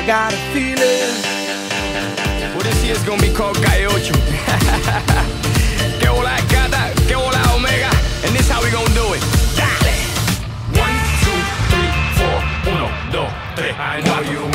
I got a feeling. Well, this year's gonna be called Calle que hola gata, que hola omega, and this how we gonna do it. Dale. One, two, three, four, uno, dos, tres, I know you.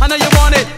I know you want it.